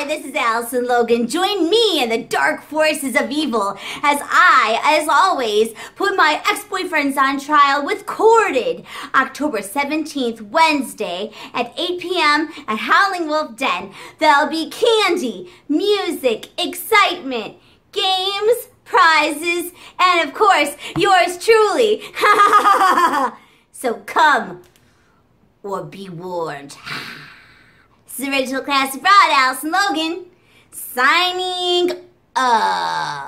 Hi, this is Alison Logan. Join me in the dark forces of evil as I, as always, put my ex-boyfriends on trial with Courted. October 17th, Wednesday at 8 p.m. at Howlin' Wolf Den. There'll be candy, music, excitement, games, prizes, and of course, yours truly. so come or be warned. Is Original Classic Alison Logan, signing off.